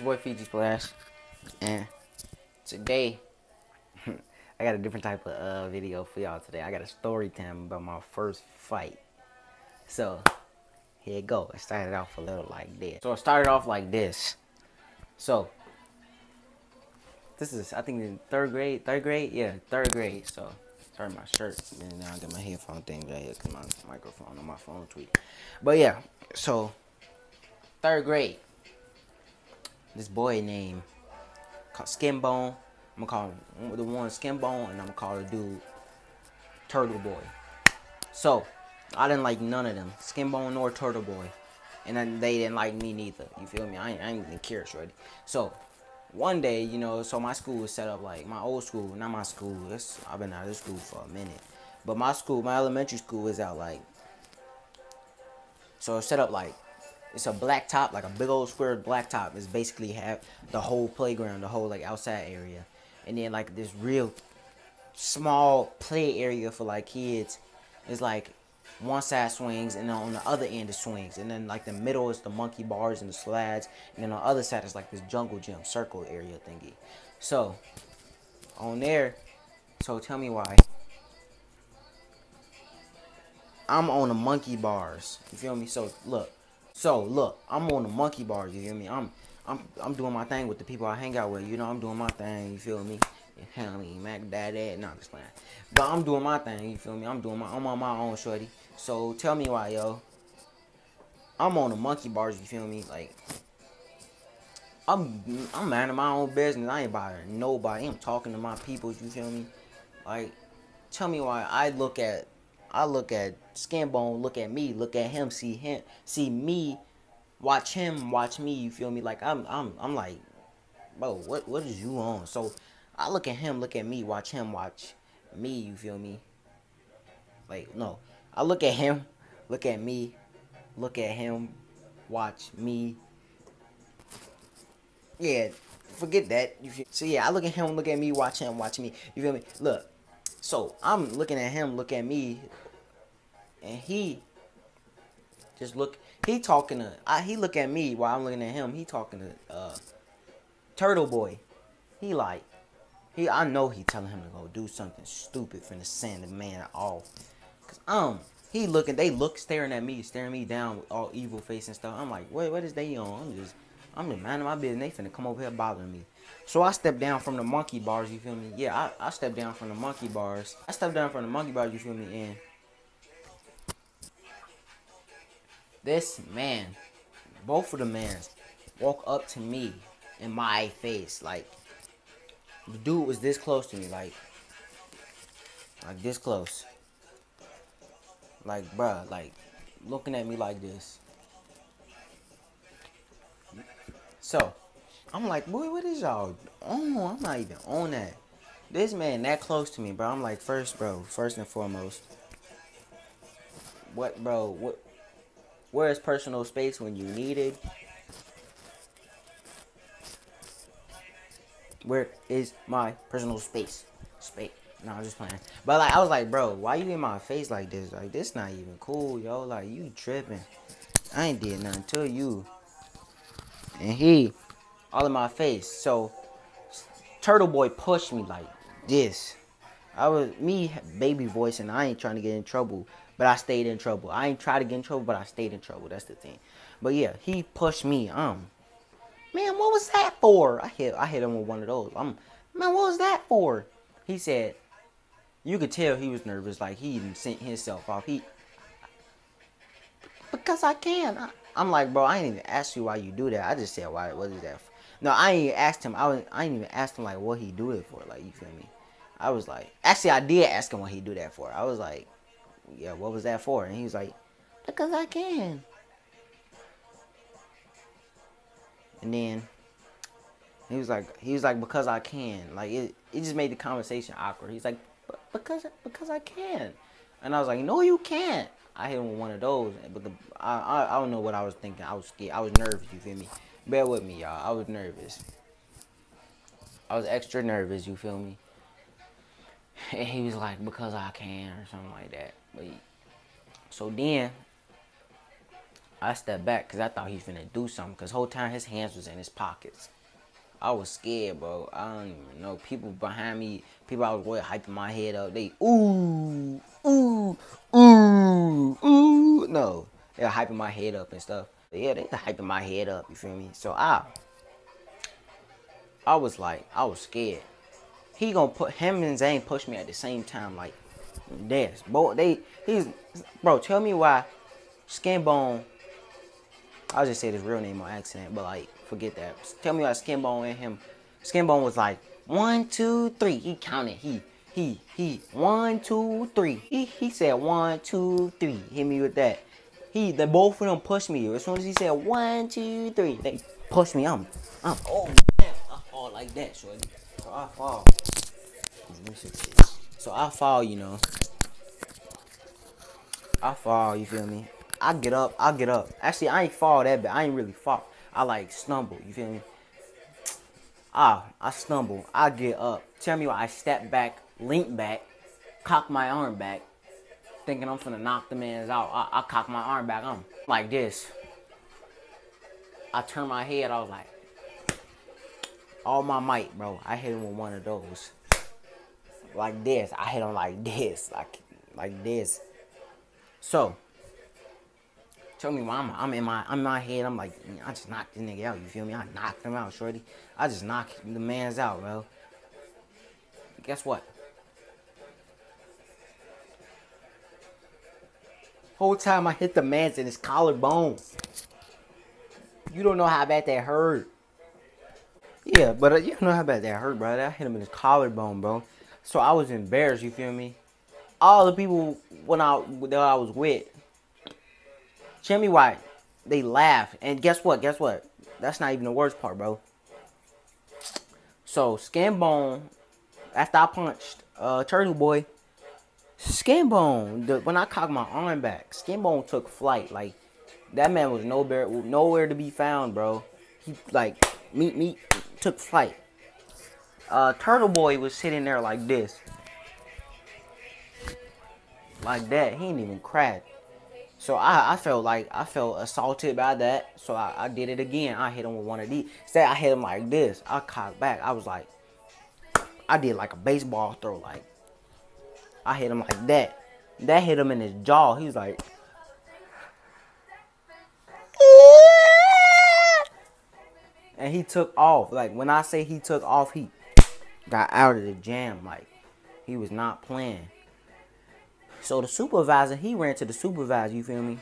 your boy Fiji Splash, and today I got a different type of uh, video for y'all today. I got a story time about my first fight. So here it go. It started off a little like this. So it started off like this. So this is I think in third grade. Third grade, yeah, third grade. So sorry my shirt, and now I got my headphone thing right here because my microphone on my phone tweet. But yeah, so third grade this boy named Skin Bone. I'm gonna call him the one Skinbone, and I'm gonna call the dude Turtle Boy. So I didn't like none of them, Skinbone nor Turtle Boy, and then they didn't like me neither. You feel me? I ain't, I ain't even care, shorty. So one day, you know, so my school was set up like my old school, not my school. It's, I've been out of school for a minute, but my school, my elementary school, is out like. So it's set up like it's a black top, like a big old square black top. It's basically have the whole playground, the whole like outside area, and then like this real small play area for like kids. It's like one side swings, and then on the other end it swings, and then like the middle is the monkey bars and the slides, and then on the other side is like this jungle gym circle area thingy. So on there, so tell me why. I'm on the monkey bars. You feel me? So look, so look, I'm on the monkey bars. You hear me? I'm I'm I'm doing my thing with the people I hang out with. You know, I'm doing my thing. You feel me? Feel me? Mac Daddy. No, I'm just playing. But I'm doing my thing. You feel me? I'm doing my. I'm on my own, shorty. So tell me why, yo. I'm on the monkey bars. You feel me? Like. I'm I'm minding my own business. I ain't bothering nobody. I'm talking to my people. You feel me? Like, tell me why I look at I look at Skin Bone, look at me, look at him, see him, see me, watch him, watch me. You feel me? Like I'm, I'm, I'm like, bro, what, what is you on? So I look at him, look at me, watch him, watch me. You feel me? Like no, I look at him, look at me, look at him, watch me. Yeah, forget that. You feel, so yeah, I look at him, look at me, watch him, watch me. You feel me? Look, so I'm looking at him, look at me, and he just look. He talking to. I, he look at me while I'm looking at him. He talking to uh, Turtle Boy. He like, he. I know he telling him to go do something stupid for the send the man off. Cause um, he looking. They look staring at me, staring me down with all evil face and stuff. I'm like, what? What is they on? I'm just. I'm the man of my business. They finna come over here bothering me. So I stepped down from the monkey bars, you feel me? Yeah, I, I stepped down from the monkey bars. I stepped down from the monkey bars, you feel me? And this man, both of the mans, walk up to me in my face. Like, the dude was this close to me, like, like this close. Like, bruh, like, looking at me like this. So, I'm like, boy, what is y'all on? I'm not even on that. This man that close to me, bro. I'm like, first, bro, first and foremost, what, bro, what, where is personal space when you need it? Where is my personal space? Space. No, I'm just playing. But like, I was like, bro, why you in my face like this? Like, this not even cool, yo. Like, you tripping. I ain't did nothing to you. And he all in my face. So Turtle Boy pushed me like this. I was me baby voice and I ain't trying to get in trouble, but I stayed in trouble. I ain't try to get in trouble, but I stayed in trouble. That's the thing. But yeah, he pushed me. Um, man, what was that for? I hit I hit him with one of those. I'm man, what was that for? He said, you could tell he was nervous. Like he even sent himself off. He because I can. I, I'm like, bro, I ain't even ask you why you do that. I just said, why? What is that? For? No, I ain't asked him. I was, I ain't even asked him like what he do it for. Like, you feel me? I was like, actually, I did ask him what he do that for. I was like, yeah, what was that for? And he was like, because I can. And then he was like, he was like, because I can. Like it, it just made the conversation awkward. He's like, because, because I can. And I was like, no, you can't. I hit him with one of those, but the I, I, I don't know what I was thinking. I was scared. I was nervous. You feel me? Bear with me, y'all. I was nervous. I was extra nervous. You feel me? And he was like, because I can or something like that. But he, so then I stepped back because I thought he was finna do something. Because whole time his hands was in his pockets. I was scared, bro. I don't even know. People behind me, people I was with hyping my head up. They ooh, ooh, ooh, ooh. No, they're hyping my head up and stuff. Yeah, they hyping my head up. You feel me? So I, I was like, I was scared. He gonna put him and Zane push me at the same time, like this. Both they, he's, bro. Tell me why, Skinbone I'll just say his real name on accident, but like, forget that. Tell me why Skinbone and him. Skinbone was like, one, two, three. He counted. He, he, he, one, two, three. He, he said one, two, three. Hit me with that. He, the both of them pushed me. As soon as he said one, two, three, they pushed me. I'm, I'm, oh, damn. I fall like that, shorty. So I fall. So I fall, you know. I fall, you feel me? I get up, I get up. Actually, I ain't fall that bad. I ain't really fall. I like stumble. You feel me? Ah, I stumble. I get up. Tell me why I step back, lean back, cock my arm back, thinking I'm finna knock the man's out. I, I cock my arm back. I'm like this. I turn my head. I was like, all my might, bro. I hit him with one of those. Like this. I hit him like this. Like, like this. So, Tell me why I'm, I'm in my I'm in my head. I'm like, I just knocked this nigga out. You feel me? I knocked him out, shorty. I just knocked the man's out, bro. Guess what? Whole time I hit the man's in his collarbone. You don't know how bad that hurt. Yeah, but uh, you don't know how bad that hurt, bro. I hit him in his collarbone, bro. So I was embarrassed. You feel me? All the people when I that I was with Jimmy White, they laugh. And guess what? Guess what? That's not even the worst part, bro. So, Skinbone, after I punched uh, Turtle Boy, Skinbone, the, when I cocked my arm back, Skinbone took flight. Like, that man was nowhere, nowhere to be found, bro. He, like, meet, meet, took flight. Uh, Turtle Boy was sitting there like this. Like that. He ain't even crack. So I, I felt like I felt assaulted by that. So I, I did it again. I hit him with one of these. Instead, I hit him like this. I cocked back. I was like, I did like a baseball throw. Like, I hit him like that. That hit him in his jaw. He was like, and he took off. Like, when I say he took off, he got out of the jam. Like, he was not playing. So the supervisor, he ran to the supervisor, you feel me?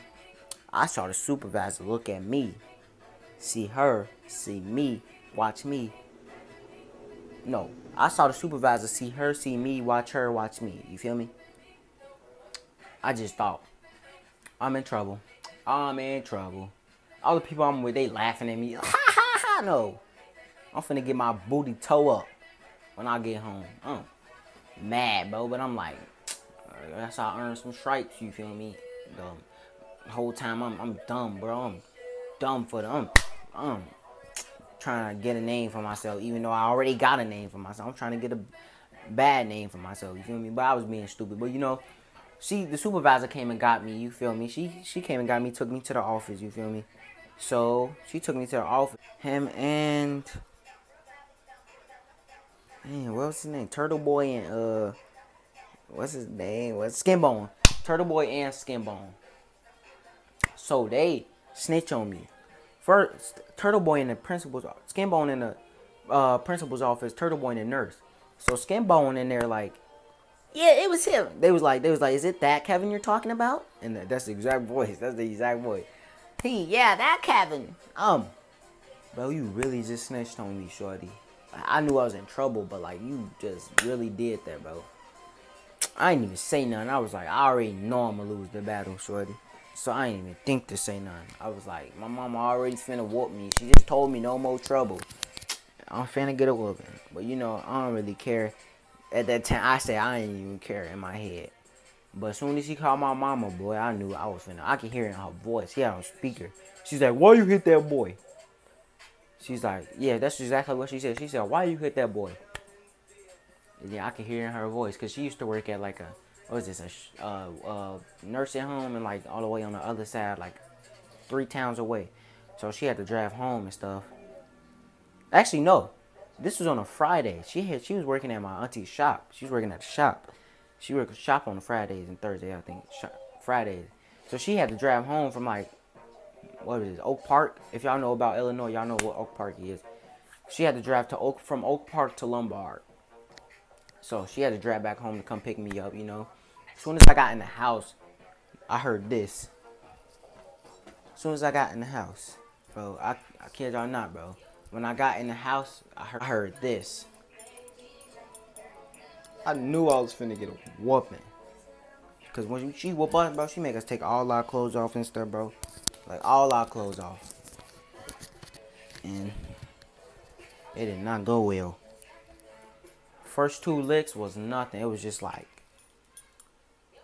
I saw the supervisor look at me, see her, see me, watch me. No, I saw the supervisor see her, see me, watch her, watch me. You feel me? I just thought, I'm in trouble. I'm in trouble. All the people I'm with, they laughing at me. Ha ha ha, no. I'm finna get my booty toe up when I get home. I'm mad, bro, but I'm like, that's how I earn some stripes. You feel me? The whole time I'm I'm dumb, bro. I'm dumb for the I'm I'm trying to get a name for myself, even though I already got a name for myself. I'm trying to get a bad name for myself. You feel me? But I was being stupid. But you know, she the supervisor came and got me. You feel me? She she came and got me, took me to the office. You feel me? So she took me to the office. Him and man, what was his name? Turtle Boy and uh what's his name? What's Skinbone? Turtle Boy and Skinbone. So they snitch on me. First, Turtle Boy in the principal's Skinbone in the uh, principal's office. Turtle Boy and the nurse. So Skinbone in there like, yeah, it was him. They was like, they was like, is it that Kevin you're talking about? And that's the exact voice. That's the exact voice. He, yeah, that Kevin. Um, bro, you really just snitched on me, shorty. I knew I was in trouble, but like you just really did that, bro. I didn't even say nothing. I was like, I already know I'm gonna lose the battle, shorty. So I didn't even think to say nothing. I was like, my mama already finna whoop me. She just told me no more trouble. I'm finna get a whooping. But you know, I don't really care. At that time, I said I didn't even care in my head. But as soon as she called my mama, boy, I knew I was finna. I could hear in her voice. Had on speaker. She's like, why you hit that boy? She's like, yeah, that's exactly what she said. She said, why you hit that boy? yeah, I could hear in her voice because she used to work at like a what was this a uh, uh, nursing home and like all the way on the other side like three towns away. So she had to drive home and stuff. Actually, no. This was on a Friday. She had she was working at my auntie's shop. She was working at the shop. She worked shop on Fridays and Thursday, I think. Shop, Fridays. So she had to drive home from like what is it, Oak Park? If y'all know about Illinois, y'all know what Oak Park is. She had to drive to Oak from Oak Park to Lombard. So she had to drive back home to come pick me up, you know. As soon as I got in the house, I heard this. As soon as I got in the house, bro, I, I kid y'all not, bro. When I got in the house, I heard, I heard this. I knew I was finna get a whooping. Cause when she whoop us, bro, she make us take all our clothes off and stuff, bro. Like all our clothes off. And it did not go well. First two licks was nothing. It was just like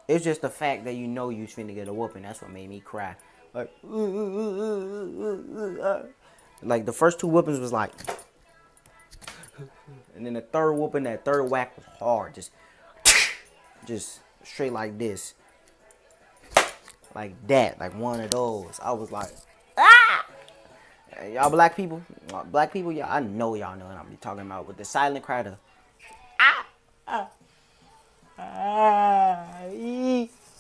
it's just the fact that you know you finna get a whooping. That's what made me cry. Like, like the first two whoopings was like, and then the third whooping, that third whack was hard. Just, just straight like this, like that, like one of those. I was like, ah! Y'all black people, black people, y'all, I know y'all know what I'm talking about with the silent cry ah, ah. Ah,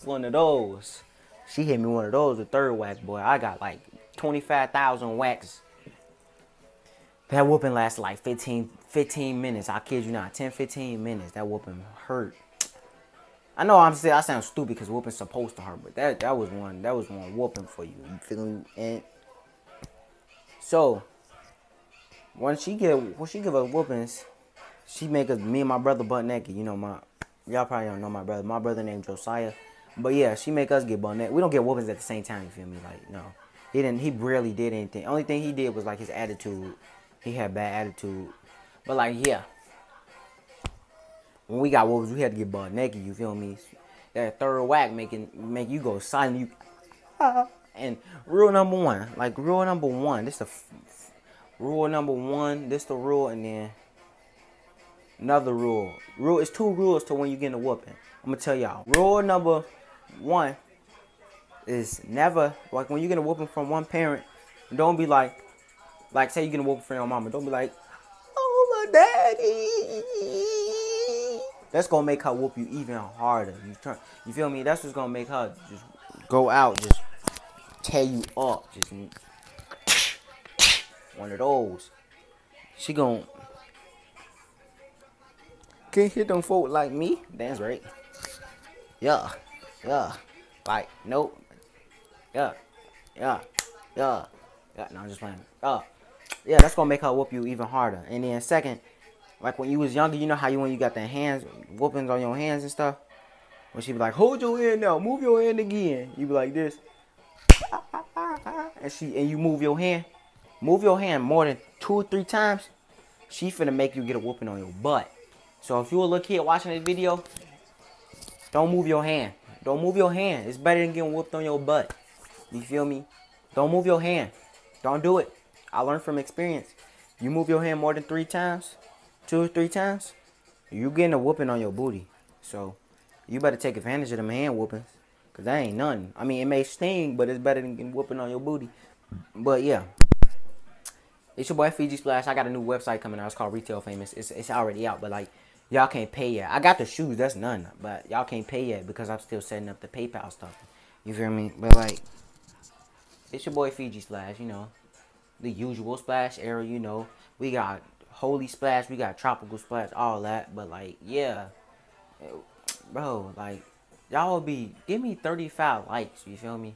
one of those. She hit me one of those, the third whack, boy. I got like 25,000 whacks. That whooping lasted like 15, 15 minutes. I kid you not, 10, 15 minutes. That whooping hurt. I know I'm still I sound stupid because whooping's supposed to hurt, but that that was one that was one whooping for you. You feel me? And so when she give when she give us whoopings, she make us me and my brother butt naked. You know my Y'all probably don't know my brother. My brother named Josiah. But yeah, she make us get bonnet. We don't get whoopings at the same time, you feel me? Like, no. He didn't he barely did anything. Only thing he did was like his attitude. He had bad attitude. But like, yeah. When we got whoopings, we had to get butt naked, you feel me? That third whack making make you go silent. You and rule number one, like rule number one, this the rule number one, this the rule, and then Another rule. Rule is two rules to when you get a whooping. I'm gonna tell y'all. Rule number one is never like when you get a whooping from one parent. Don't be like, like say you get a whooping from your mama. Don't be like, oh my daddy. That's gonna make her whoop you even harder. You turn, you feel me? That's what's gonna make her just go out, just tear you up, just one of those. She gonna can't hit them folk like me. That's right. Yeah. Yeah. Like, nope. Yeah. Yeah. Yeah. Yeah. No, I'm just playing. Yeah. Yeah, that's gonna make her whoop you even harder. And then second, like when you was younger, you know how you when you got the hands whoopings on your hands and stuff? When she be like, hold your hand now, move your hand again. You be like this. And she and you move your hand. Move your hand more than two or three times. She finna make you get a whooping on your butt. So if you a little kid watching this video, don't move your hand. Don't move your hand. It's better than getting whooped on your butt. You feel me? Don't move your hand. Don't do it. I learned from experience. You move your hand more than three times, two or three times, you getting a whooping on your booty. So you better take advantage of them hand whoopings. Cause that ain't nothing. I mean, it may sting, but it's better than getting whooping on your booty. But yeah. It's your boy Fiji Splash. I got a new website coming out. It's called Retail Famous. It's, it's already out, but like y'all can't pay yet. I got the shoes, that's none, but y'all can't pay yet because I'm still setting up the PayPal stuff. You feel me? But like, it's your boy Fiji Splash, you know, the usual splash era, you know. We got holy splash, we got tropical splash, all that. But like, yeah, bro, like, y'all will be give me 35 likes. You feel me?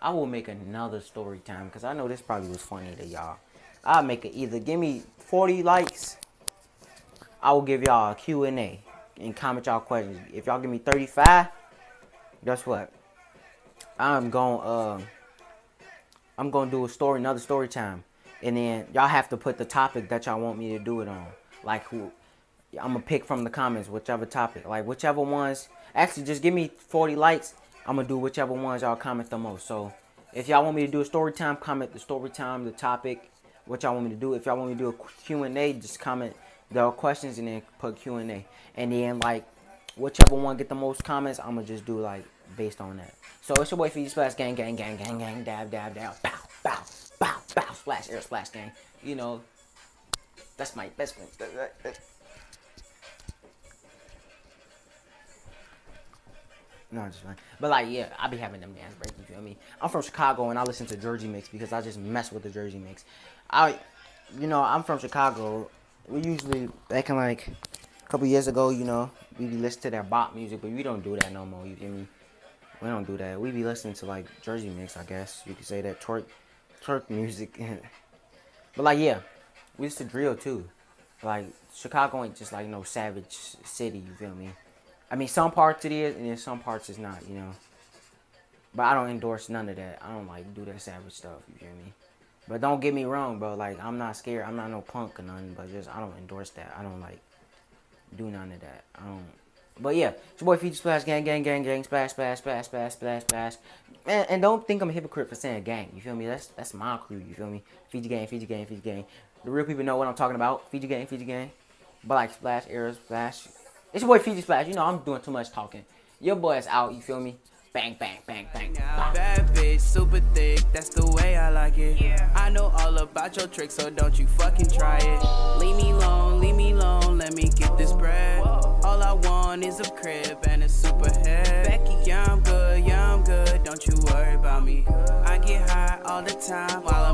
I will make another story time because I know this probably was funny to y'all. I'll make it either give me 40 likes I will give y'all a Q&A and comment y'all questions. If y'all give me 35, guess what? I'm going uh I'm going to do a story, another story time. And then y'all have to put the topic that y'all want me to do it on. Like who I'm going to pick from the comments whichever topic. Like whichever ones actually just give me 40 likes. I'm going to do whichever ones y'all comment the most. So if y'all want me to do a story time, comment the story time, the topic, what y'all want me to do. If y'all want me to do a Q&A, just comment there are questions and then put Q and A, and then like whichever one get the most comments, I'm gonna just do like based on that. So it's your boy Fiji Splash Gang, gang, gang, gang, gang, dab, dab, dab, bow, bow, bow, bow, splash, air splash gang. You know, that's my best friend. No, I'm just fine. But like, yeah, I be having them dance breaks. You feel me? I'm from Chicago and I listen to Jersey mix because I just mess with the Jersey mix. I, you know, I'm from Chicago. We usually back in like a couple years ago, you know, we be listening to that bop music, but we don't do that no more. You feel me? We don't do that. We be listening to like Jersey mix, I guess you could say that twerk, twerk music. but like, yeah, we used to drill too. Like Chicago ain't just like no savage city. You feel me? I mean, some parts it is, and then some parts it's not, you know. But I don't endorse none of that. I don't like do that savage stuff. You feel me? But don't get me wrong, bro. Like I'm not scared. I'm not no punk or nothing. But just I don't endorse that. I don't like do none of that. I don't. But yeah, it's your boy Fiji Splash Gang, Gang, Gang, Gang, Splash, Splash, Splash, Splash, Splash, Splash. And, and don't think I'm a hypocrite for saying gang. You feel me? That's that's my crew. You feel me? Fiji Gang, Fiji Gang, Fiji Gang. The real people know what I'm talking about. Fiji Gang, Fiji Gang. But like Splash, Arrow, Splash, it's your boy Fiji Splash. You know I'm doing too much talking. Your boy is out. You feel me? Bang, bang, bang, bang. Bad bitch, super thick. That's the way I like it. Yeah. I know all about your tricks, so don't you fucking try it. Leave me alone, leave me alone. Let me get this bread. All I want is a crib and a super head. Becky, yeah I'm good, yeah I'm good. Don't you worry about me. I get high all the time while